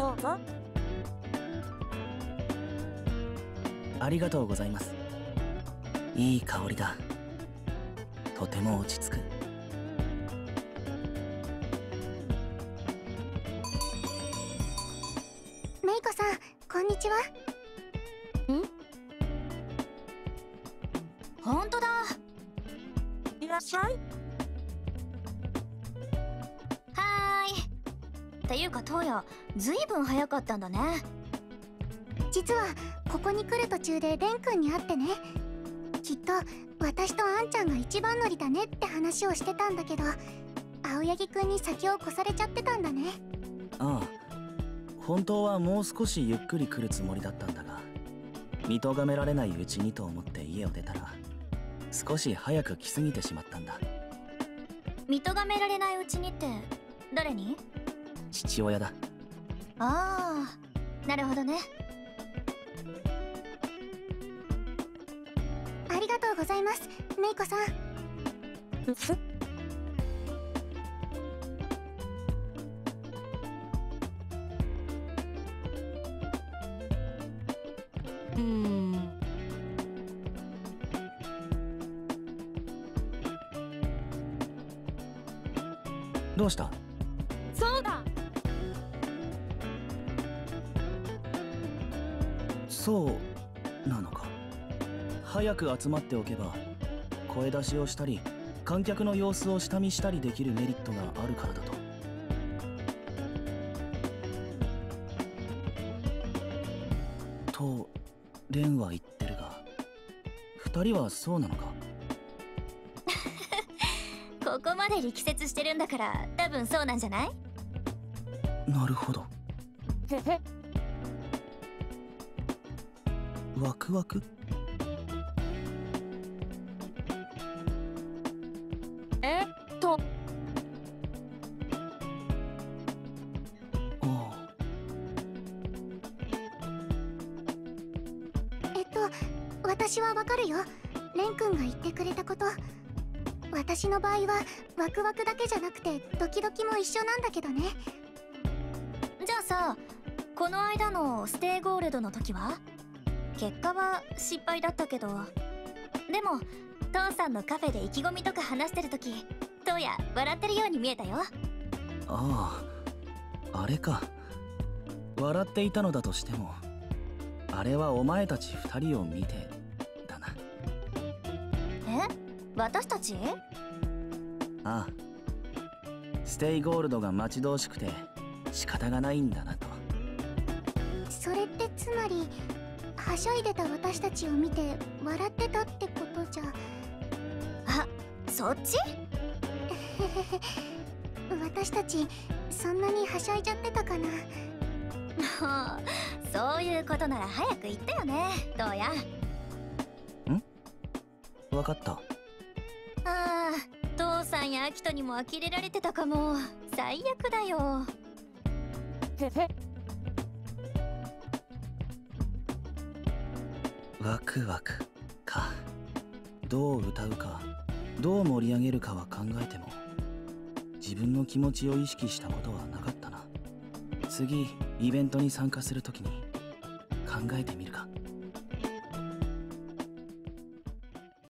どうぞ。ありがとうございます。いい香りだ。とても落ち着く。メイコさんこんにちは。ほんとだ。いらっしゃいっていうかトウヤずいぶん早かったんだね。実はここに来る途中でレン君に会ってね。きっと私とあんちゃんが一番乗りだねって話をしてたんだけど青柳くんに先を越されちゃってたんだね。ああ本当はもう少しゆっくり来るつもりだったんだが見とがめられないうちにと思って家を出たら少し早く来すぎてしまったんだ。見とがめられないうちにって誰に？父親だ。ああなるほどね。ありがとうございますメイコさん。うん。どうした？そうなのか？早く集まっておけば声出しをしたり観客の様子を下見したりできるメリットがあるからだと。とレンは言ってるが二人はそうなのか？ここまで力説してるんだから多分そうなんじゃない？なるほど ワクワク？えっと。えっと私はわかるよ。レン君が言ってくれたこと。私の場合はワクワクだけじゃなくてドキドキも一緒なんだけどね。じゃあさこの間の Stay Gold の時は？結果は失敗だったけど。でも父さんのカフェで意気込みとか話してる時トウヤ笑ってるように見えたよ。あああれか。笑っていたのだとしてもあれはお前たち二人を見てだな。え？私たち？ああ。 Stay Gold が待ち遠しくて仕方がないんだなと。それってつまりはしゃいでた私たちを見て笑ってたってことじゃ。あそっち？私たちそんなにはしゃいじゃってたかな。も うそういうことなら早く言ってよねトウヤ分かった。ああ父さんやアキトにも呆れられてたかも。最悪だよ。へへワクワクか。どう歌うかどう盛り上げるかは考えても自分の気持ちを意識したことはなかったな。次イベントに参加するときに考えてみるか。